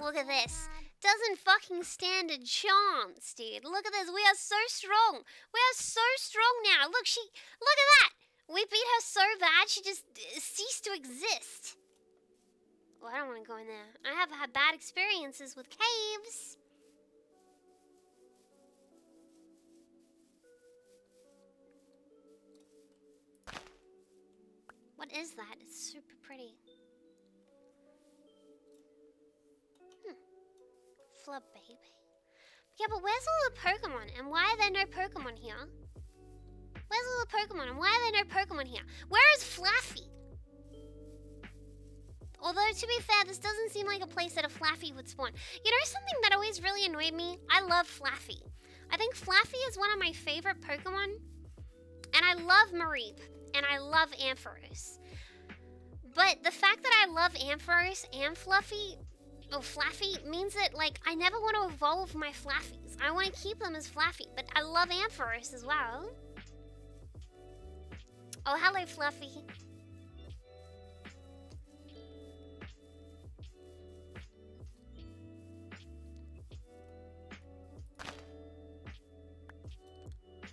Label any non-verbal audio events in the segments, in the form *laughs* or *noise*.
Look at this. Doesn't fucking stand a chance, dude. Look at this. We are so strong. We are so strong now. Look, she. Look at that. We beat her so bad, she just uh, ceased to exist. Well, I don't want to go in there. I have had bad experiences with caves. What is that? It's super pretty. Flub baby. Yeah, but where's all the Pokemon? And why are there no Pokemon here? Where's all the Pokemon? And why are there no Pokemon here? Where is Flaaffy? Although, to be fair, this doesn't seem like a place that a Flaaffy would spawn. You know something that always really annoyed me? I love Flaaffy. I think Flaaffy is one of my favorite Pokemon. And I love Mareep. And I love Ampharos. But the fact that I love Ampharos and Fluffy, oh, Flaaffy, means that, like, I never want to evolve my Flaaffies. I want to keep them as Flaaffy, but I love Ampharos as well. Oh, hello, Fluffy.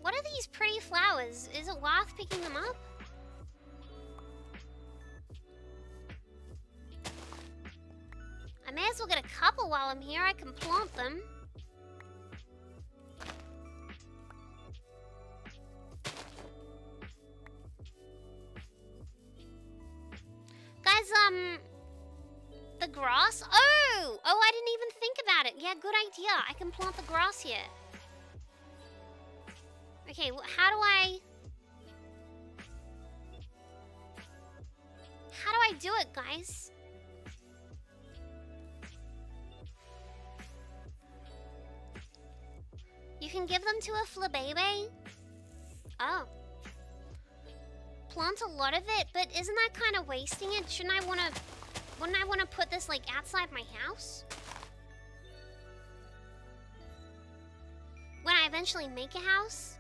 What are these pretty flowers? Is it worth picking them up? While I'm here. I can plant them. Guys, um... The grass? Oh! Oh, I didn't even think about it. Yeah, good idea. I can plant the grass here. Okay, how do I... How do I do it, guys? Can give them to a Flabebe? Oh. Plant a lot of it, but isn't that kind of wasting it? Shouldn't I want to... Wouldn't I want to put this, like, outside my house? When I eventually make a house?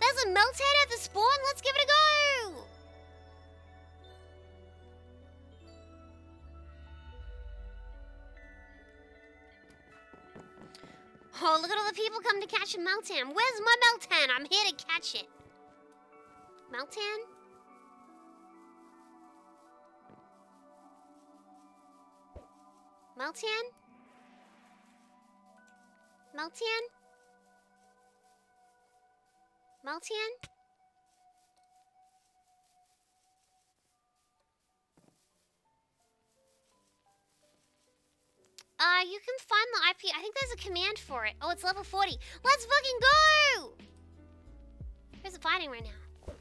There's a Meltan at the spawn. Let's give it a go. Oh, look at all the people come to catch a Meltan. Where's my Meltan? I'm here to catch it. Meltan? Meltan? Meltan? Meltan? Uh, you can find the IP. I think there's a command for it. Oh, it's level 40. Let's fucking go! Who's it fighting right now?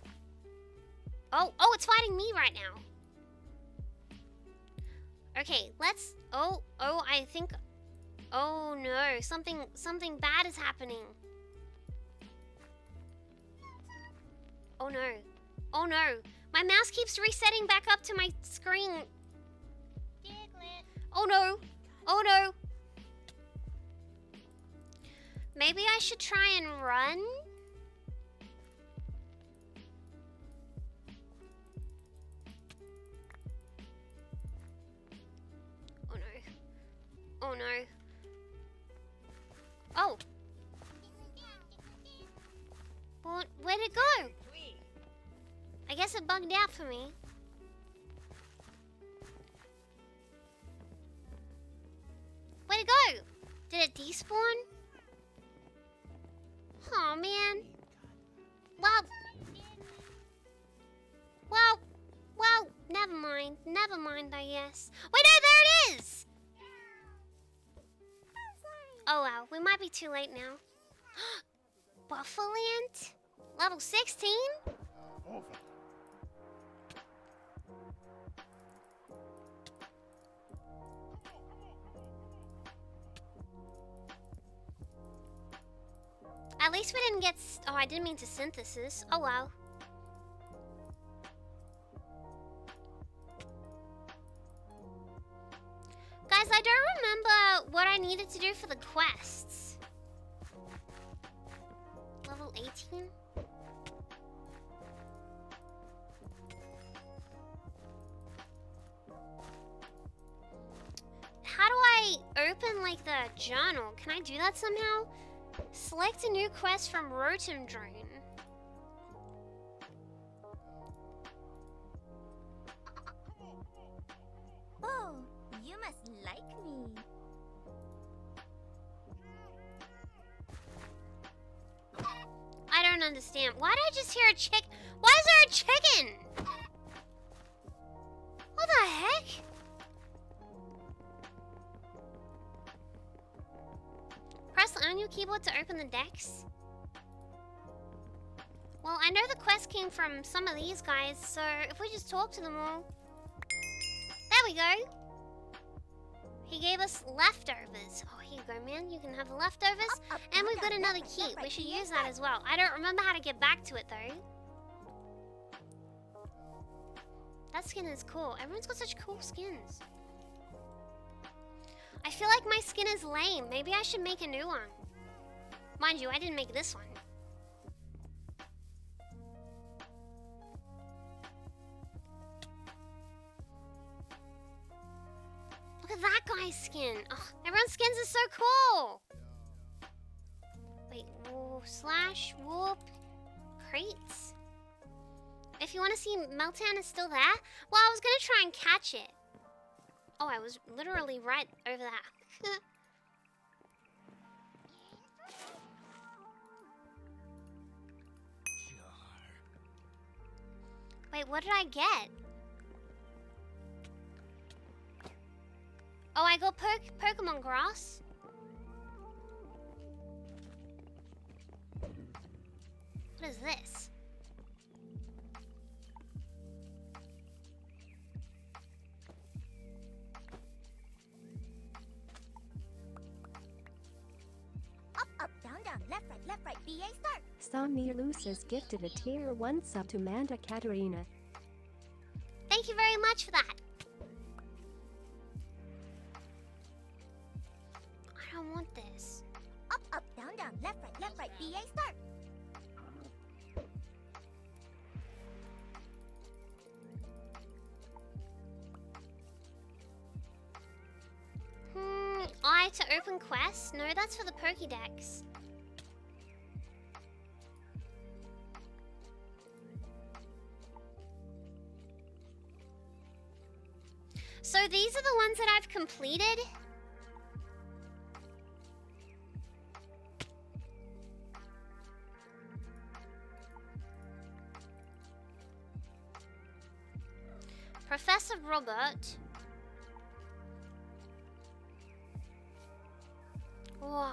Oh, oh, it's fighting me right now. Okay, let's... Oh, oh, I think... Oh, no. Something, something bad is happening. Oh, no. Oh, no. My mouse keeps resetting back up to my screen. Oh, no. Oh no! Maybe I should try and run? Oh no. Oh no. Oh! Well, where'd it go? I guess it bugged out for me. Did it despawn? Oh man. Well. Well. Well. Never mind. Never mind, I guess. Wait, no, there it is! Oh wow, we might be too late now. *gasps* Bouffalant? Level 16? Least we didn't get... Oh, I didn't mean to synthesis. Oh, wow. Guys, I don't remember what I needed to do for the quests. Level... 18? How do I open like the journal? Can I do that somehow? Select a new quest from Rotom Drone. Oh, you must like me. I don't understand. Why did I just hear a chick? Why is there a chicken? Keyboard to open the decks. Well, I know the quest came from some of these guys, so if we just talk to them all. There we go. He gave us leftovers. Oh, here you go, man. You can have the leftovers. Up, up, And we've got another key. We should use that as well. I don't remember how to get back to it though. That skin is cool. Everyone's got such cool skins. I feel like my skin is lame. Maybe I should make a new one. Mind you, I didn't make this one. Look at that guy's skin. Ugh, everyone's skins are so cool. Wait, whoa, slash whoop crates. If you want to see Meltan is still there, well, I was gonna try and catch it. Oh, I was literally right over that. *laughs* Wait, what did I get? Oh, I got po Pokemon Grass. What is this? Up, up, down, down, left, right, left, right, BA start. Somnilus is gifted a tier 1 sub to Manda Katarina. Thank you very much for that. I don't want this. Up, up, down, down, left, right, left, right, BA start. Hmm, I to open quests? No, that's for the Pokédex. So these are the ones that I've completed? Professor Robert. Wow.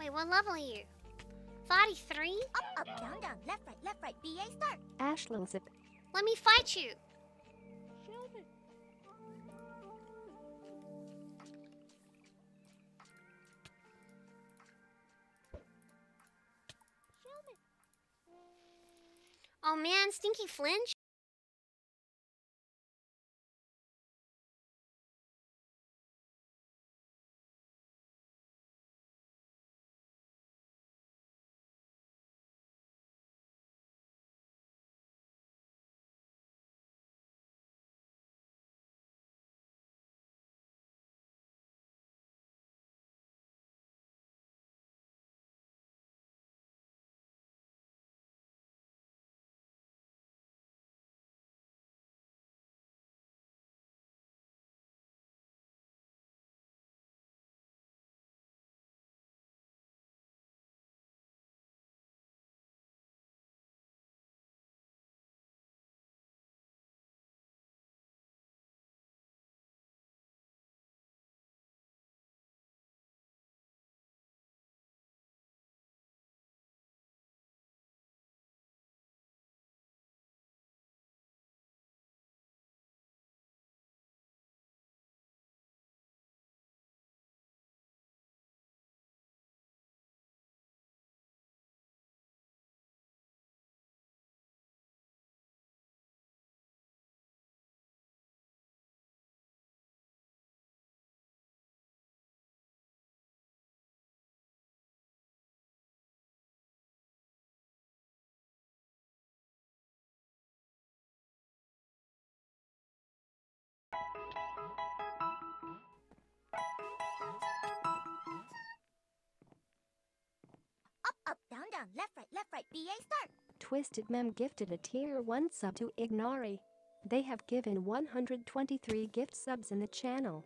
Wait, what level are you? 33? Up, up, down, down, left, right, left, right, BA start. Ashlozip. Let me fight you. Oh man, Stinky Flinch? Down, left, right, left, right, BA, start. Twisted Mem gifted a tier 1 sub to Ignari. They have given 123 gift subs in the channel.